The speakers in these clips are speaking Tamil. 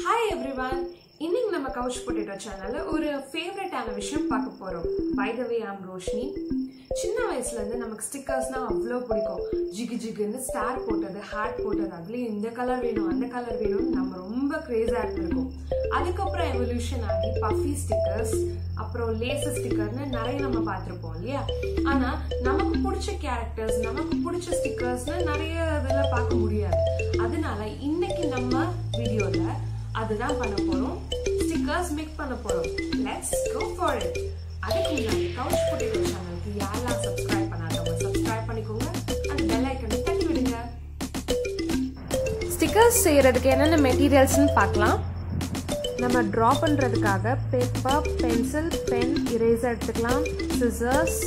ஹாய் எவ்ரிவன் இன்னைக்கு நம்ம கவுச் பொட்டேட்டோ சேனலில் ஒரு ஃபேவரட்டான விஷயம் பார்க்க போறோம். பை த வே ஆம் ரோஷினி சின்ன வயசுலேருந்து நமக்கு ஸ்டிக்கர்ஸ்னா அவ்வளோ பிடிக்கும். ஜிகி ஜிகுன்னு ஸ்டார் போட்டது ஹார்ட் போட்டது அதுலேயும் இந்த கலர் வேணும் அந்த கலர் வேணும்னு நம்ம ரொம்ப க்ரேஸாக இருந்திருக்கும். அதுக்கப்புறம் எவல்யூஷன் ஆகி பஃபி ஸ்டிக்கர்ஸ் அப்புறம் லேசர் ஸ்டிக்கர்னு நிறைய நம்ம பார்த்துருப்போம் இல்லையா? ஆனா நமக்கு பிடிச்ச கேரக்டர்ஸ் நமக்கு பிடிச்ச ஸ்டிக்கர்ஸ்னு நிறைய இதில் பார்க்க முடியாது. அதுதான் பண்ண போறோம். ஸ்டிக்கர்ஸ் மேக் பண்ண போறோம். லெட்ஸ் கோ ஃபார் இட் அதுக்கு முன்னாடி கவுச் பொட்டேட்டோ சேனலுக்கு யாரெல்லாம் சப்ஸ்கிரைப் பண்ணாதவங்க சப்ஸ்கிரைப் பண்ணிக்கோங்க. அந்த பெல் ஐக்கனை தட்டி விடுங்க. ஸ்டிக்கர்ஸ் செய்யறதுக்கு என்னென்ன மெட்டீரியல்ஸ்னு பார்க்கலாம். நம்ம ட்ரா பண்ணுறதுக்காக பேப்பர் பென்சில் பென் இரேசர் எடுத்துக்கலாம். Scissors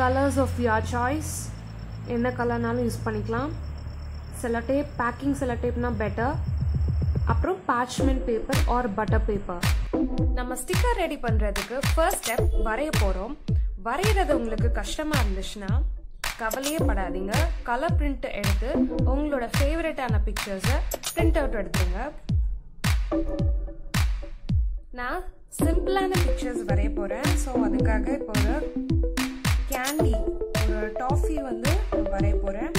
colours of your choice என்ன கலர்னாலும் யூஸ் பண்ணிக்கலாம். செலடேப் பேக்கிங் செலடேப்னா பெட்டர் அப்புறம் parchment paper or butter paper நம்ம ஸ்டிக்கர் ரெடி பண்ணுறதுக்கு ஃபர்ஸ்ட் ஸ்டெப் வரைய போகிறோம் வரைகிறது உங்களுக்கு கஷ்டமாக இருந்துச்சுன்னா கவலையே படாதீங்க. கலர் பிரிண்ட் எடுத்து உங்களோட ஃபேவரட்டான பிக்சர்ஸை பிரிண்ட் அவுட் எடுத்துங்க நான் சிம்பிளான பிக்சர்ஸ் வரைய போகிறேன் ஸோ அதுக்காக இப்போ ஒரு கேண்டி ஒரு டாஃபி வந்து வரைய போகிறேன்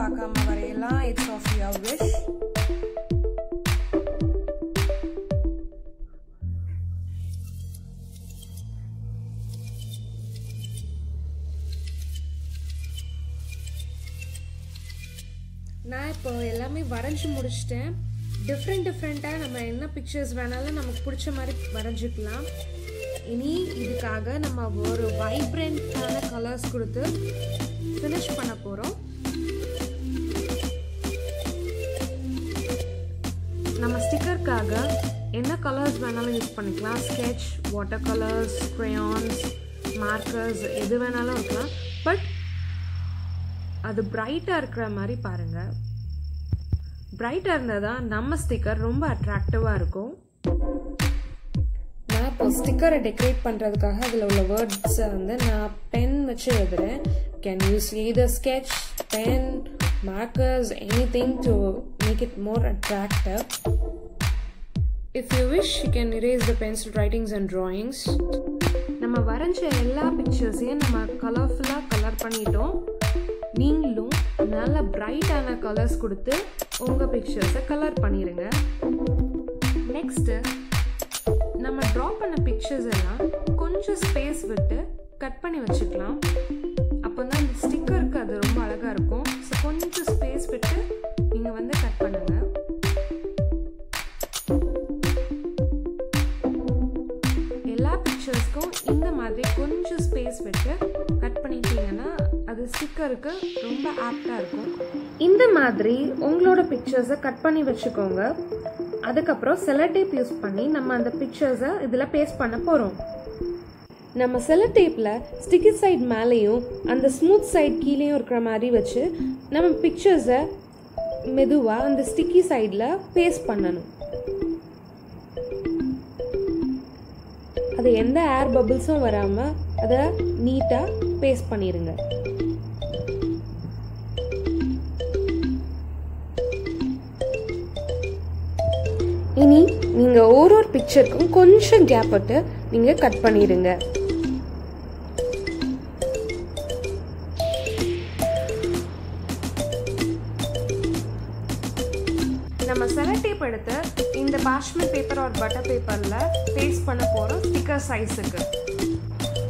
பார்க்காம வரையலாம். இட்ஸ் ஆஃப் யுவர் விஷ் நான் இப்போ எல்லாமே வரைஞ்சி முடிச்சிட்டேன். டிஃப்ரெண்ட் டிஃப்ரெண்ட்டாக நம்ம என்ன பிக்சர்ஸ் வேணாலும் நமக்கு பிடிச்ச மாதிரி வரைஞ்சிக்கலாம். இனி இதுக்காக நம்ம ஒரு வைப்ரண்ட்டான கலர்ஸ் கொடுத்து ஃபினிஷ் பண்ண போகிறோம் நம்ம ஸ்டிக்கருக்காக என்ன கலர்ஸ் வேணாலும் யூஸ் பண்ணிக்கலாம். Sketch water colours crayons markers எது வேணாலும் இருக்கலாம். பட் அது பிரைட்டாக இருக்கிற மாதிரி பாருங்கள் பிரைட்டாக இருந்தால் தான் நம்ம ஸ்டிக்கர் ரொம்ப அட்ராக்டிவாக இருக்கும். நான் இப்போ ஸ்டிக்கரை டெக்கரேட் பண்ணுறதுக்காக அதில் உள்ள வேர்ட்ஸை வந்து நான் பென் வச்சு எழுதுறேன். Can use either sketch pen markers, anything to make it more If you you wish can can erase the pencil writings and drawings நம்ம வரைஞ்ச எல்லா பிக்சர்ஸையும் நம்ம கலர்ஃபுல்லாக கலர் பண்ணிட்டோம். நீங்களும் நல்ல பிரைட்டான கலர்ஸ் கொடுத்து உங்கள் பிக்சர்ஸை கலர் பண்ணிடுங்க நெக்ஸ்ட்டு நம்ம ட்ரா பண்ண பிக்சர்ஸ் எல்லாம் கொஞ்சம் ஸ்பேஸ் விட்டு கட் பண்ணி வச்சுக்கலாம். பிக்சர்ஸ்க்கும் இந்த மாதிரி கொஞ்சம் ஸ்பேஸ் விட்டு கட் பண்ணிட்டீங்கன்னா அது ஸ்டிக்கருக்கு ரொம்ப ஆப்டாக இருக்கும். இந்த மாதிரி உங்களோட பிக்சர்ஸை கட் பண்ணி வச்சுக்கோங்க. அதுக்கப்புறம் செலடேப் யூஸ் பண்ணி நம்ம அந்த பிக்சர்ஸை இதில் பேஸ்ட் பண்ண போகிறோம் நம்ம செலடேப்பில் ஸ்டிக்கி சைட் மேலேயும் அந்த ஸ்மூத் சைட் கீழேயும் இருக்கிற மாதிரி வச்சு நம்ம பிக்சர்ஸை மெதுவாக அந்த ஸ்டிக்கி சைடில் பேஸ்ட் பண்ணணும். அது எந்த ஏர் பபிள்ஸும் வராமல் அதை நீட்டாக பேஸ்ட் பண்ணிடுங்க இனி நீங்கள் ஒரு ஒரு பிக்சருக்கும் கொஞ்சம் கேப் விட்டு நீங்கள் கட் பண்ணிடுங்க நம்ம செலடேப் எடுத்து இந்த பாஷ்மெண்ட் பேப்பர் ஒரு பட்டர் பேப்பரில் பேஸ்ட் பண்ண போகிறோம் ஸ்டிக்கர் சைஸுக்கு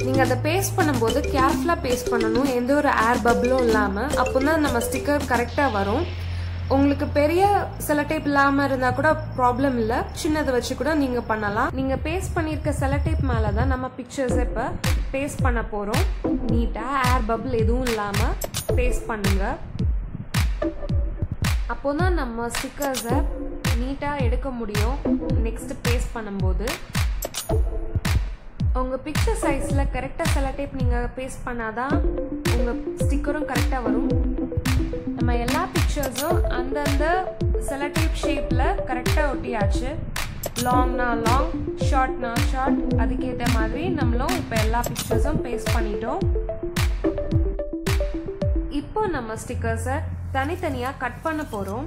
நீங்கள் அதை பேஸ்ட் பண்ணும்போது கேர்ஃபுல்லாக பேஸ்ட் பண்ணணும். எந்த ஒரு ஏர் பப்ளும் இல்லாமல் அப்போ தான் நம்ம ஸ்டிக்கர் கரெக்டாக வரும். உங்களுக்கு பெரிய செலடேப் இல்லாமல் இருந்தால் கூட ப்ராப்ளம் இல்லை. சின்னதை வச்சு கூட நீங்கள் பண்ணலாம். நீங்கள் பேஸ்ட் பண்ணியிருக்க செலடேப் மேலே தான் நம்ம பிக்சர்ஸை இப்போ பேஸ்ட் பண்ண போகிறோம் நீட்டாக ஏர் பபிள் எதுவும் இல்லாமல் பேஸ்ட் பண்ணுங்க. அப்போ தான் நம்ம ஸ்டிக்கர்ஸை நீட்டாக எடுக்க முடியும். நெக்ஸ்ட் பேஸ்ட் பண்ணும்போது. உங்கள் பிக்சர் சைஸில் கரெக்டாக செலடேப் நீங்கள் பேஸ்ட் பண்ணாதான் உங்கள் ஸ்டிக்கரும் கரெக்டாக வரும். நம்ம எல்லா பிக்சர்ஸும் அந்தந்த செலடேப் ஷேப்பில் கரெக்டாக ஒட்டியாச்சு. லாங்னா லாங் ஷார்ட்னா ஷார்ட் அதுக்கேற்ற மாதிரி நம்மளும் இப்போ எல்லா பிக்சர்ஸும் பேஸ்ட் பண்ணிட்டோம். இப்போ நம்ம ஸ்டிக்கர்ஸை தனித்தனியாக கட் பண்ண போகிறோம்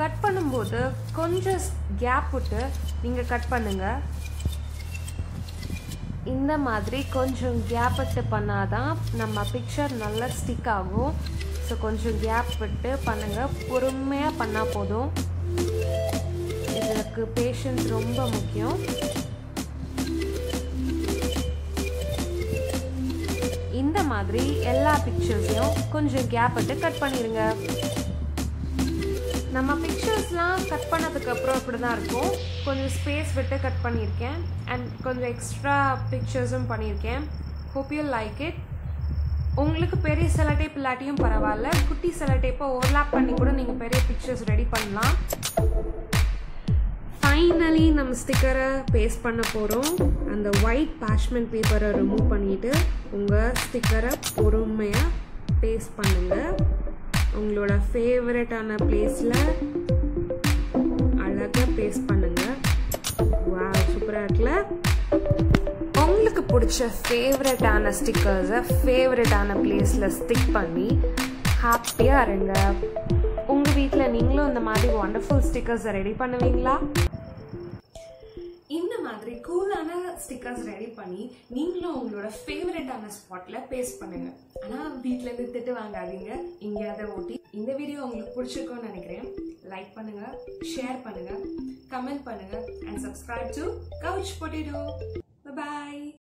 கட் பண்ணும்போது கொஞ்சம் கேப் விட்டு நீங்கள் கட் பண்ணுங்கள் இந்த மாதிரி கொஞ்சம் கேப் விட்டு பண்ணால் தான் நம்ம பிக்சர் நல்லா ஸ்டிக் ஆகும். ஸோ கொஞ்சம் கேப் விட்டு பண்ணுங்கள் பொறுமையாக பண்ணால் போதும். இதுக்கு பேஷன்ஸ் ரொம்ப முக்கியம். இந்த மாதிரி எல்லா பிக்சர்ஸையும் கொஞ்சம் கேப் விட்டு கட் பண்ணிடுங்க நம்ம பிக்சர்ஸ்லாம் கட் பண்ணதுக்கப்புறம் அப்படி தான் இருக்கும். கொஞ்சம் ஸ்பேஸ் விட்டு கட் பண்ணியிருக்கேன். அண்ட் கொஞ்சம் எக்ஸ்ட்ரா பிக்சர்ஸும் பண்ணியிருக்கேன். ஹோப் யூ லைக் இட் உங்களுக்கு பெரிய செலடேப் இல்லாட்டியும் பரவாயில்ல. குட்டி செலடேப்பை ஓவர்லாப் பண்ணி கூட நீங்கள் பெரிய பிக்சர்ஸ் ரெடி பண்ணலாம். ஃபைனலி நம்ம ஸ்டிக்கரை பேஸ்ட் பண்ண போகிறோம் அந்த ஒயிட் பேஷ்மெண்ட் பேப்பரை ரிமூவ் பண்ணிவிட்டு உங்கள் ஸ்டிக்கரை பொறுமையாக பேஸ்ட் பண்ணுங்கள் உங்களோட ஃபேவரட்டான பிளேஸில் அழகாக பேஸ்ட் பண்ணுங்கள் வா சூப்பராக இருக்குல்ல? உங்களுக்கு பிடிச்ச ஃபேவரட்டான ஸ்டிக்கர்ஸை ஃபேவரட்டான பிளேஸில் ஸ்டிக் பண்ணி ஹாப்பியாக இருங்க. உங்கள் வீட்டில் நீங்களும் இந்த மாதிரி ஒண்டர்ஃபுல் ஸ்டிக்கர்ஸை ரெடி பண்ணுவீங்களா? இந்த மாதிரி கூலான ஸ்டிக்கர்ஸ் ரெடி பண்ணி நீங்களும் உங்களோட ஃபேவரட்டான ஸ்பாட்டில் பேஸ்ட் பண்ணுங்கள் ஆனா வீட்ல இருந்து திட்டு வாங்காதீங்க எங்கேயாவது ஓட்டி இந்த வீடியோ உங்களுக்கு பிடிச்சிருக்கோன்னு நினைக்கிறேன். லைக் பண்ணுங்க ஷேர் பண்ணுங்க கமெண்ட் பண்ணுங்க and subscribe to couch potato boy